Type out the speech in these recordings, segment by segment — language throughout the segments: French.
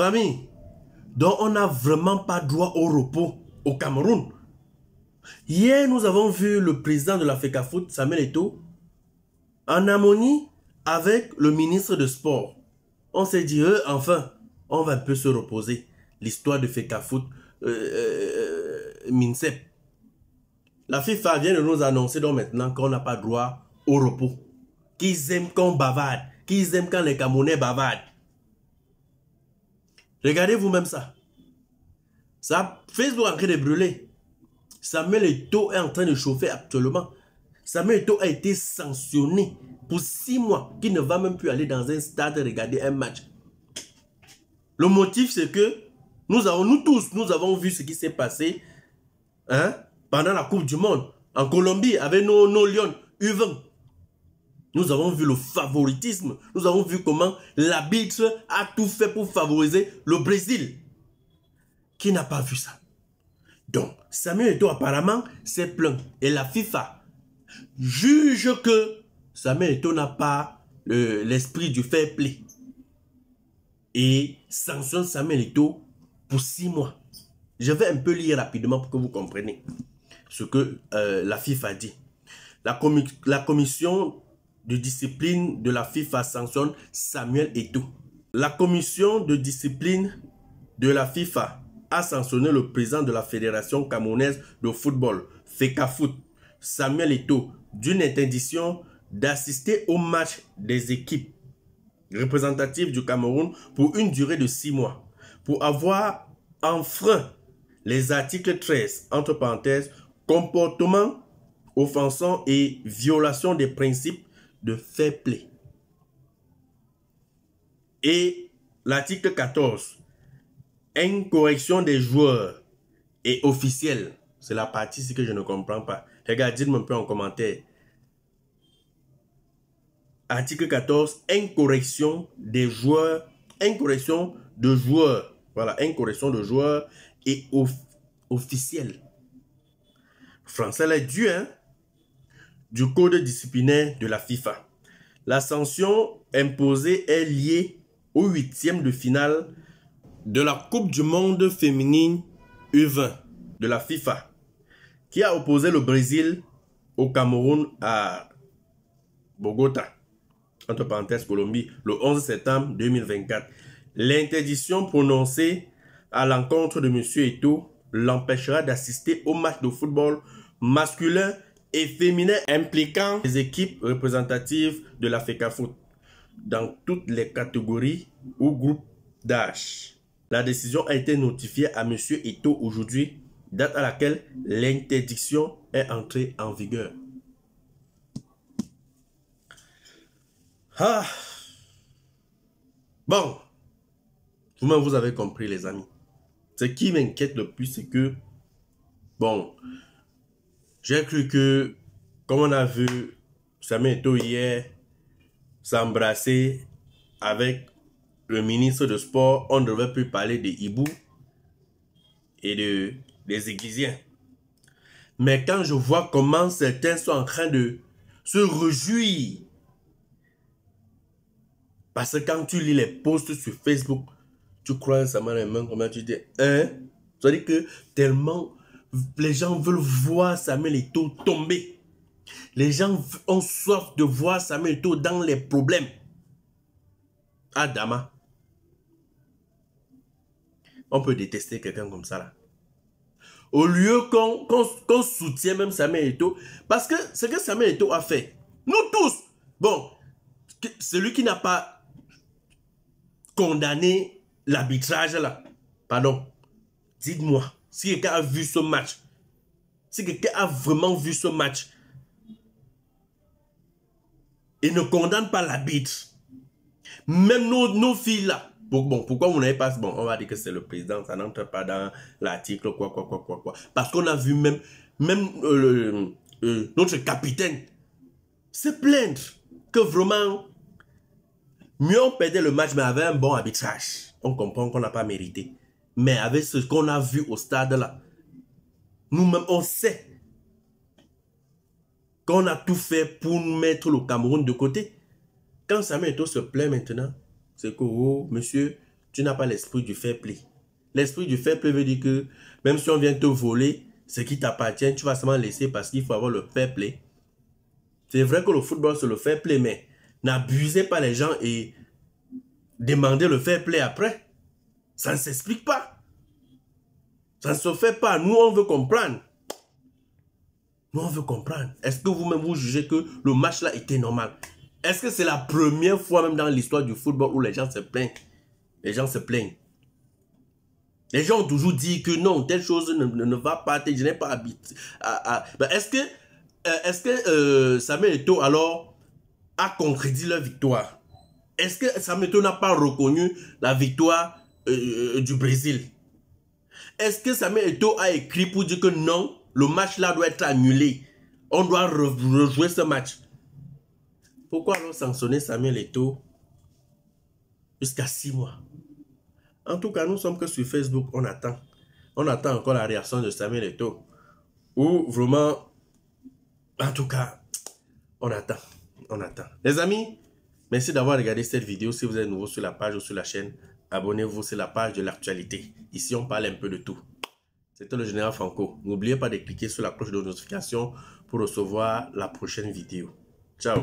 Famille, donc on n'a vraiment pas droit au repos au Cameroun. Hier, nous avons vu le président de la FECAFOOT, Samuel Eto'o, en harmonie avec le ministre de Sport. On s'est dit, euh, enfin, on va un peu se reposer. L'histoire de FECAFOOT, euh, euh, MINSEP. La FIFA vient de nous annoncer donc maintenant qu'on n'a pas droit au repos. Qu'ils aiment qu'on bavarde. Qu'ils aiment quand les Camerounais bavardent. Regardez vous-même ça. Ça, Facebook est en train de brûler. Samuel Eto'o est en train de chauffer actuellement. Samuel Eto'o a été sanctionné pour six mois, qui ne va même plus aller dans un stade regarder un match. Le motif, c'est que nous avons, nous tous, nous avons vu ce qui s'est passé hein, pendant la Coupe du Monde en Colombie avec nos, nos Lions U20. Nous avons vu le favoritisme. Nous avons vu comment l'arbitre a tout fait pour favoriser le Brésil. Qui n'a pas vu ça? Donc, Samuel Eto'o apparemment s'est plaint. Et la FIFA juge que Samuel Eto'o n'a pas l'esprit du fair play. Et sanctionne Samuel Eto'o pour six mois. Je vais un peu lire rapidement pour que vous compreniez ce que euh, la FIFA dit. La commission de discipline de la FIFA sanctionne Samuel Eto'o. La commission de discipline de la FIFA a sanctionné le président de la Fédération camerounaise de football, FECAFOOT, Samuel Eto'o, d'une interdiction d'assister au match des équipes représentatives du Cameroun pour une durée de six mois, pour avoir enfreint les articles 13, entre parenthèses, comportement offensant et violation des principes de fair play. Et l'article 14, incorrection des joueurs et officiels. C'est la partie que je ne comprends pas. Regardez, dites-moi un peu en commentaire. Article 14, incorrection des joueurs, incorrection de joueurs. Voilà, incorrection de joueurs et officiels. Français est dû, hein? Du code disciplinaire de la FIFA. La sanction imposée est liée au huitième de finale de la Coupe du Monde féminine U20 de la FIFA, qui a opposé le Brésil au Cameroun à Bogota, entre parenthèses Colombie, le 11 septembre 2024. L'interdiction prononcée à l'encontre de M. Eto l'empêchera d'assister au match de football masculin féminin impliquant les équipes représentatives de la FECAFOOT dans toutes les catégories ou groupes d'âge. La décision a été notifiée à M. Ito aujourd'hui, date à laquelle l'interdiction est entrée en vigueur. Ah. Bon. Vous-même, vous avez compris, les amis. Ce qui m'inquiète le plus, c'est que, bon, j'ai cru que, comme on a vu Samuel Eto'o hier s'embrasser avec le ministre de Sport, on ne devait plus parler de Hibou et de, des Églisiens. Mais quand je vois comment certains sont en train de se réjouir, parce que quand tu lis les posts sur Facebook, tu crois ça m'a les mains, comment tu dis, hein? C'est-à-dire que tellement les gens veulent voir Samuel Eto'o tomber. Les gens ont soif de voir Samuel Eto'o dans les problèmes. Adama. On peut détester quelqu'un comme ça là. Au lieu qu'on soutienne même Samuel Eto'o. Parce que ce que Samuel Eto'o a fait, nous tous, bon, celui qui n'a pas condamné l'arbitrage là, pardon, dites-moi, si quelqu'un a vu ce match, si quelqu'un a vraiment vu ce match et ne condamne pas l'arbitre, même nos, nos filles là, bon, pourquoi vous n'avez pas, bon, on va dire que c'est le président, ça n'entre pas dans l'article, quoi, quoi, quoi, quoi, quoi. Parce qu'on a vu même, même euh, euh, notre capitaine se plaindre que vraiment, mieux on perdait le match, mais avait un bon arbitrage. On comprend qu'on n'a pas mérité. Mais avec ce qu'on a vu au stade là, nous-mêmes, on sait qu'on a tout fait pour mettre le Cameroun de côté. Quand Samuel Eto'o se plaît maintenant, c'est que, oh, monsieur, tu n'as pas l'esprit du fair play. L'esprit du fair play veut dire que même si on vient te voler ce qui t'appartient, tu vas seulement laisser parce qu'il faut avoir le fair play. C'est vrai que le football, c'est le fair play, mais n'abusez pas les gens et demandez le fair play après. Ça ne s'explique pas. Ça ne se fait pas. Nous, on veut comprendre. Nous, on veut comprendre. Est-ce que vous-même, vous jugez que le match-là était normal? Est-ce que c'est la première fois même dans l'histoire du football où les gens se plaignent? Les gens se plaignent. Les gens ont toujours dit que non, telle chose ne, va pas, je n'ai pas habité. Ben, est-ce que, euh, est-ce que euh, alors a concrétisé leur victoire? Est-ce que Samuel n'a pas reconnu la victoire euh, du Brésil? Est-ce que Samuel Eto'o a écrit pour dire que non, le match là doit être annulé? On doit rejouer ce match Pourquoi alors sanctionner Samuel Eto'o jusqu'à six mois? En tout cas, nous sommes que sur Facebook, on attend. On attend encore la réaction de Samuel Eto. Ou vraiment, en tout cas, on attend. On attend. Les amis, merci d'avoir regardé cette vidéo. Si vous êtes nouveau sur la page ou sur la chaîne, abonnez-vous, c'est la page de l'actualité. Ici, on parle un peu de tout. C'était le général Franco. N'oubliez pas de cliquer sur la cloche de notification pour recevoir la prochaine vidéo.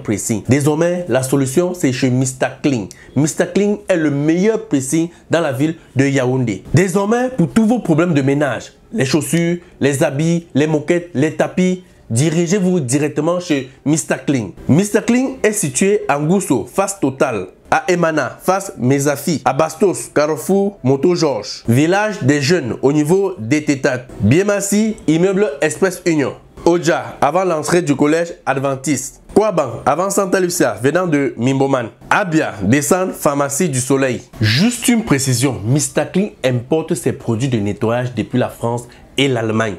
Pressing. Désormais, la solution, c'est chez Mr. Clean. Mr. Clean est le meilleur pressing dans la ville de Yaoundé. Désormais, pour tous vos problèmes de ménage, les chaussures, les habits, les moquettes, les tapis, dirigez-vous directement chez Mr. Clean. Mr. Clean est situé à Ngousso, face Total, à Emana, face Mesafi, à Bastos, Carrefour, Moto Georges, village des jeunes au niveau des Tétates, Biemassi, immeuble Express Union. Oja, avant l'entrée du collège adventiste. Kouaban, avant Santa Lucia, venant de Mimboman. Abia, descend pharmacie du soleil. Juste une précision, Mr. Importe ses produits de nettoyage depuis la France et l'Allemagne.